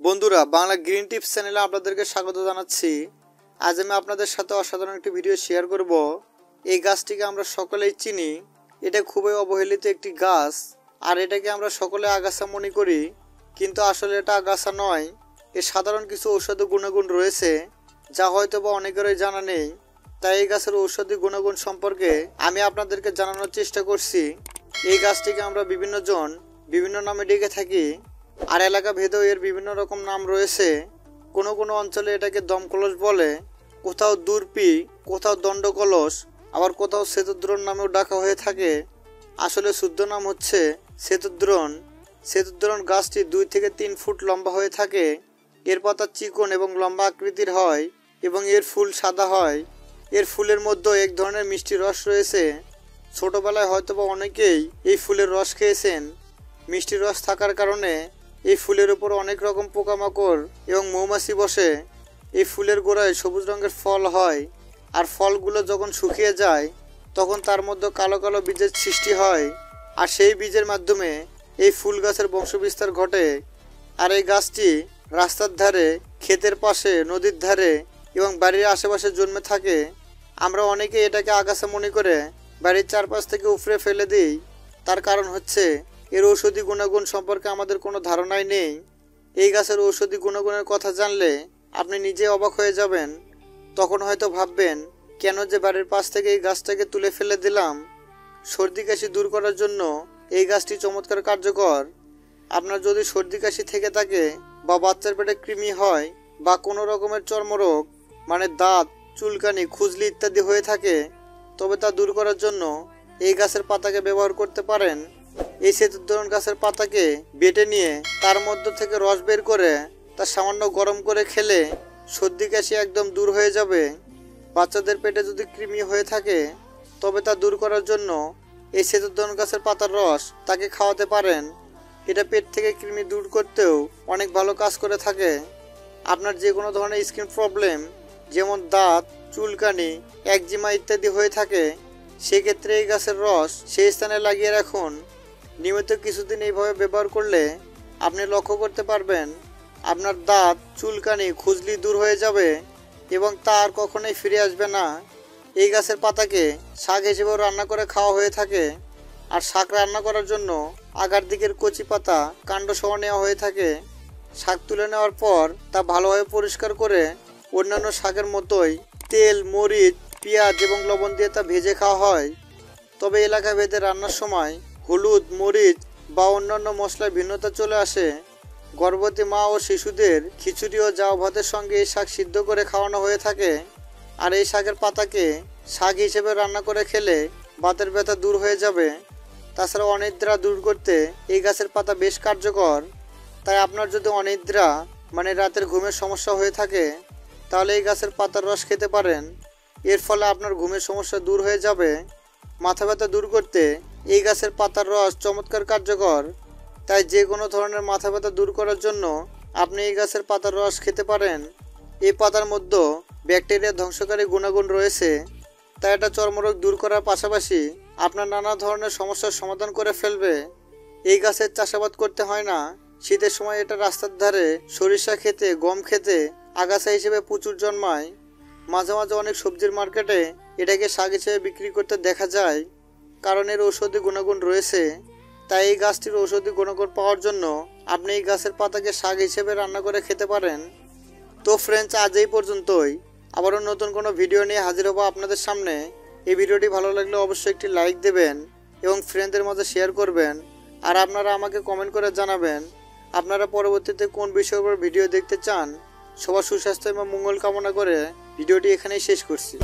বন্ধুরা, Bangla green tips চ্যানেলে আপনাদেরকে স্বাগত জানাচ্ছি। আজ আমি আপনাদের সাথে অসাধারণ একটি ভিডিও শেয়ার করব। এই গাছটিকে আমরা সকলেই চিনি। এটা খুবই অবহেলিত একটি গাছ, আর এটাকে আমরা সকলে আগাছা মনে করি। কিন্তু আসলে এটা আগাছা নয়, এর সাধারণ কিছু ঔষধি গুণাগুণ রয়েছে, যা হয়তো বা অনেকেরই জানা নেই। তাই এই গাছের ঔষধি গুণাগুণ সম্পর্কে আমি আপনাদেরকে জানানোর চেষ্টা করছি। এই গাছটিকে আমরা বিভিন্ন জন বিভিন্ন নামে ডেকে থাকি। আর এলাকা ভেদেও এর বিভিন্ন রকম নাম রয়েছে। কোনো কোনো অঞ্চলে এটাকে দমকলস বলে, কোথাও দুর্পি, কোথাও দণ্ডকলস, আবার কোথাও সেতুদ্রোণ নামেও ডাকা হয়ে থাকে। আসলে শুদ্ধ নাম হচ্ছে সেতুদ্রোণ সেতুদ্রোণ গাছটি দুই থেকে তিন ফুট লম্বা হয়ে থাকে। এর পাতা চিকন এবং লম্বা আকৃতির হয় এবং এর ফুল সাদা হয়। এর ফুলের মধ্যে এক ধরনের মিষ্টি রস রয়েছে। ছোটবেলায় হয়তোবা অনেকেই এই ফুলের রস খেয়েছেন। মিষ্টি রস থাকার কারণে এই ফুলের উপর অনেক রকম পোকামাকড় এবং মৌমাছি বসে। এই ফুলের গোড়ায় সবুজ রঙের ফল হয় আর ফলগুলো যখন শুকিয়ে যায়, তখন তার মধ্যে কালো কালো বীজের সৃষ্টি হয়। আর সেই বীজের মাধ্যমে এই ফুল গাছের বংশবিস্তার ঘটে আর এই গাছটি রাস্তার ধারে, ক্ষেতের পাশে, নদীর ধারে এবং বাড়ির আশেপাশে জন্মে থাকে। আমরা অনেকে এটাকে আগাছা মনে করে বাড়ির চারপাশ থেকে উপড়ে ফেলে দিই। তার কারণ হচ্ছে এর ঔষধি গুণাগুণ সম্পর্কে আমাদের কোনো ধারণাই নেই। এই গাছের ঔষধি গুণাগুণের কথা জানলে আপনি নিজে অবাক হয়ে যাবেন। তখন হয়তো ভাববেন, কেন যে বাড়ির পাশ থেকে এই গাছটাকে তুলে ফেলে দিলাম? সর্দি কাশি দূর করার জন্য এই গাছটি চমৎকার কার্যকর। আপনার যদি সর্দি কাশি থেকে থাকে বা বাচ্চার পেটে কৃমি হয় বা কোনো রকমের চর্মরোগ মানে দাঁত, চুলকানি, খুজলি ইত্যাদি হয়ে থাকে, তবে তা দূর করার জন্য এই গাছের পাতাকে ব্যবহার করতে পারেন। এই সেতুদ্রণ গাছের পাতাকে বেটে নিয়ে তার মধ্য থেকে রস বের করে তা সামান্য গরম করে খেলে সর্দি কাশি একদম দূর হয়ে যাবে। বাচ্চাদের পেটে যদি কৃমি হয়ে থাকে, তবে তা দূর করার জন্য এই সেতুদ্রণ গাছের পাতার রস তাকে খাওয়াতে পারেন। এটা পেট থেকে কৃমি দূর করতেও অনেক ভালো কাজ করে থাকে। আপনার যে কোনো ধরনের স্কিন প্রবলেম, যেমন দাঁত, চুলকানি, একজিমা ইত্যাদি হয়ে থাকে, সেক্ষেত্রে এই গাছের রস সেই স্থানে লাগিয়ে রাখুন। নিয়মিত কিছুদিন এইভাবে ব্যবহার করলে আপনি লক্ষ্য করতে পারবেন আপনার দাঁত, চুলকানি, খুজলি দূর হয়ে যাবে এবং তা আর কখনোই ফিরে আসবে না। এই গাছের পাতাকে শাক হিসেবেও রান্না করে খাওয়া হয়ে থাকে আর শাক রান্না করার জন্য আগার দিকের কচি পাতা, কাণ্ড সহ নেওয়া হয়ে থাকে। শাক তুলে নেওয়ার পর তা ভালোভাবে পরিষ্কার করে অন্যান্য শাকের মতোই তেল, মরিচ, পেঁয়াজ এবং লবণ দিয়ে তা ভেজে খাওয়া হয়। তবে এলাকা ভেদে রান্নার সময় হলুদ, মরিচ বা অন্যান্য মশলায় ভিন্নতা চলে আসে। গর্ভবতী মা ও শিশুদের খিচুড়ি ও জাউ ভাতের সঙ্গে এই শাক সিদ্ধ করে খাওয়ানো হয়ে থাকে। আর এই শাকের পাতাকে শাক হিসেবে রান্না করে খেলে বাতের ব্যথা দূর হয়ে যাবে। তাছাড়া অনিদ্রা দূর করতে এই গাছের পাতা বেশ কার্যকর। তাই আপনার যদি অনিদ্রা মানে রাতের ঘুমের সমস্যা হয়ে থাকে, তাহলে এই গাছের পাতার রস খেতে পারেন। এর ফলে আপনার ঘুমের সমস্যা দূর হয়ে যাবে। মাথা ব্যথা দূর করতে এই গাছের পাতার রস চমৎকার কার্যকর। তাই যে কোনো ধরনের মাথা ব্যথা দূর করার জন্য আপনি এই গাছের পাতার রস খেতে পারেন। এই পাতার মধ্যে ব্যাকটেরিয়া ধ্বংসকারী গুণাগুণ রয়েছে। তাই এটা চর্মরোগ দূর করার পাশাপাশি আপনার নানা ধরনের সমস্যার সমাধান করে ফেলবে। এই গাছের চাষাবাদ করতে হয় না। শীতের সময় এটা রাস্তার ধারে সরিষা খেতে, গম খেতে, আগাছা হিসেবে প্রচুর জন্মায়। মাঝে মাঝে অনেক সবজির মার্কেটে এটাকে শাক হিসেবে বিক্রি করতে দেখা যায়। কারণ এর ঔষধি গুণাগুণ রয়েছে, তাই এই গাছটির ঔষধি গুণাগুণ পাওয়ার জন্য আপনি এই গাছের পাতাকে শাক হিসেবে রান্না করে খেতে পারেন। তো ফ্রেন্ডস আজ এই পর্যন্তই। আবারও নতুন কোনো ভিডিও নিয়ে হাজির হব আপনাদের সামনে। এই ভিডিওটি ভালো লাগলে অবশ্যই একটি লাইক দেবেন এবং ফ্রেন্ডদের মাঝে শেয়ার করবেন। আর আপনারা আমাকে কমেন্ট করে জানাবেন, আপনারা পরবর্তীতে কোন বিষয়ের উপর ভিডিও দেখতে চান, সবার সুস্বাস্থ্য এবং মঙ্গল কামনা করে ভিডিওটি এখানেই শেষ করছি।